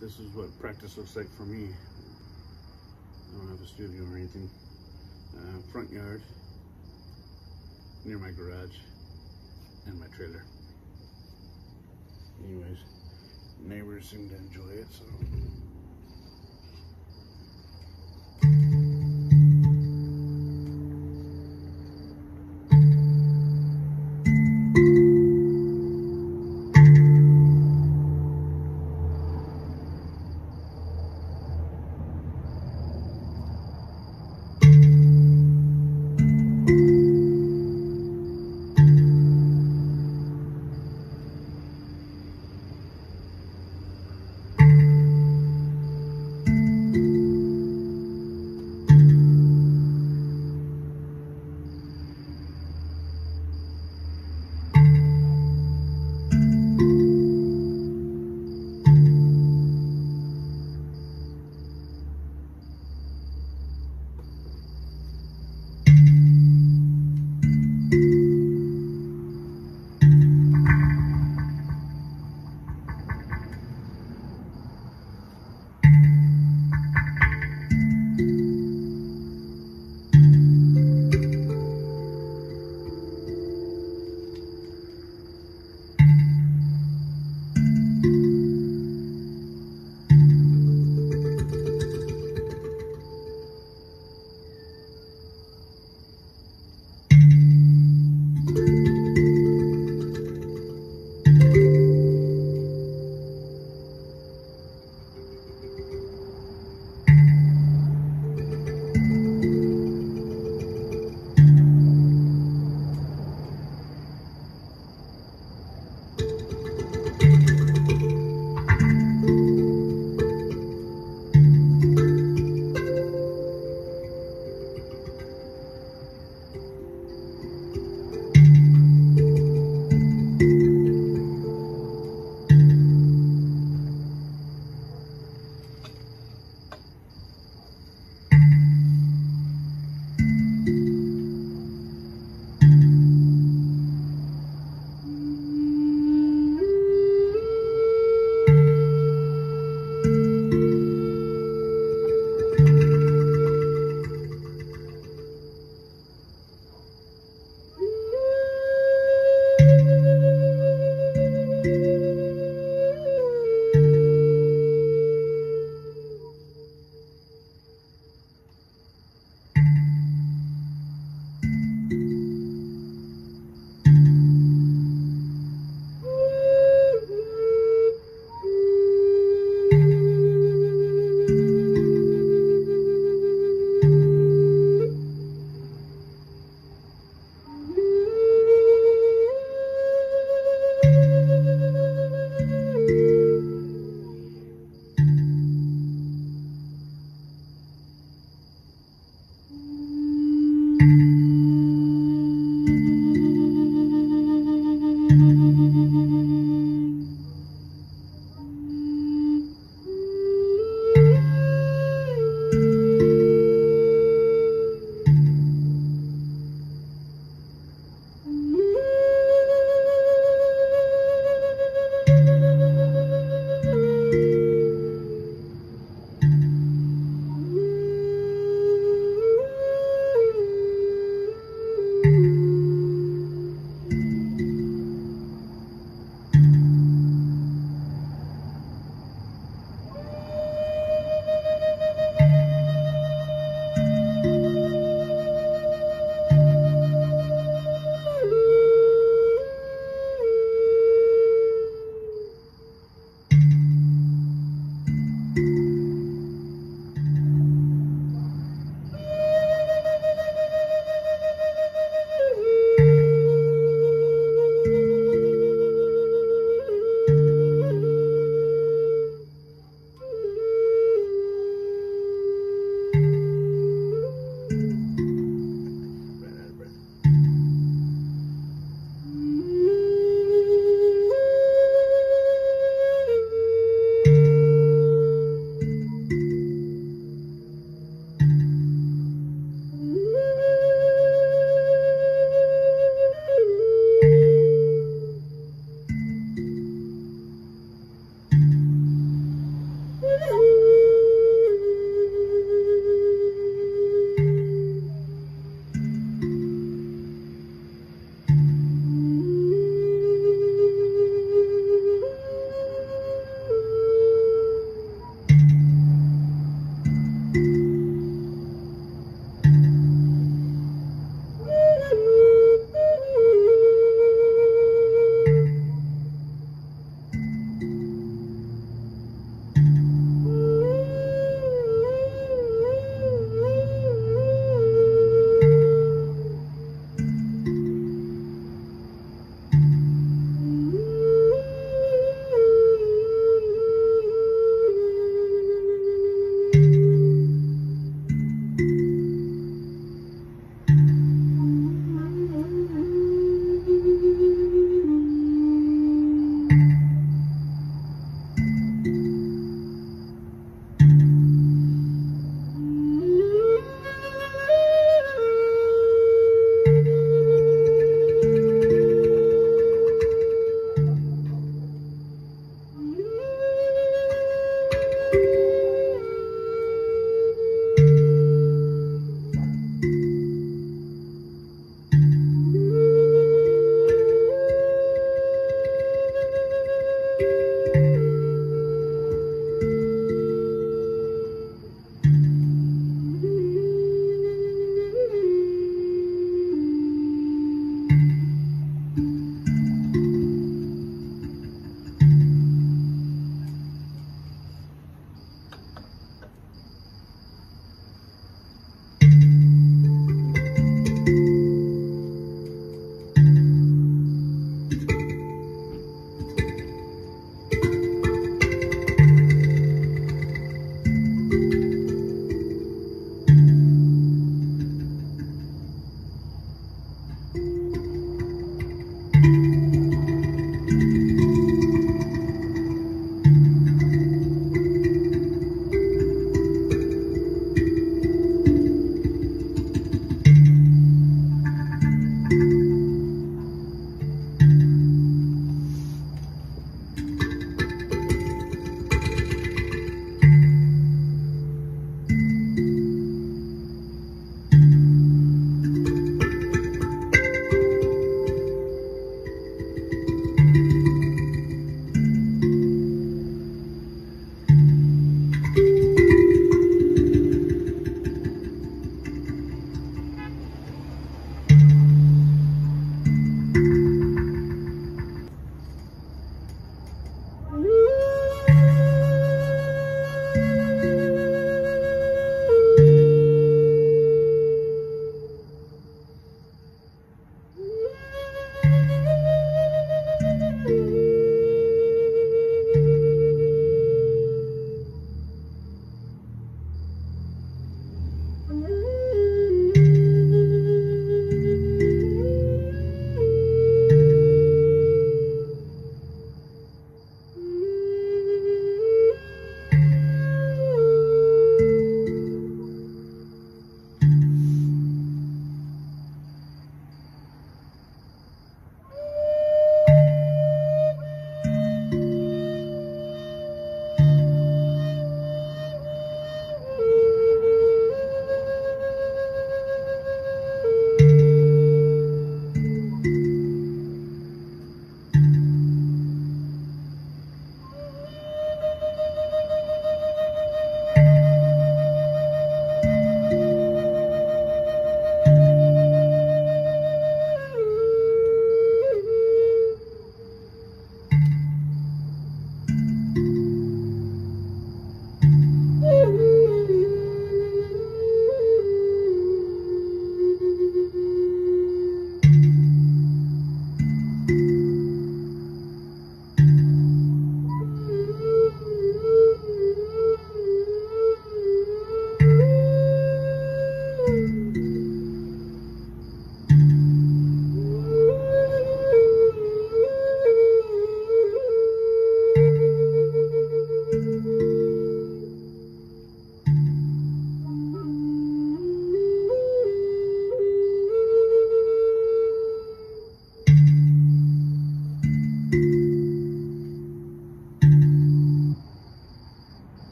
this is what practice looks like for me. I don't have a studio or anything. Uh, front yard, near my garage, and my trailer. Anyways, neighbors seem to enjoy it, so.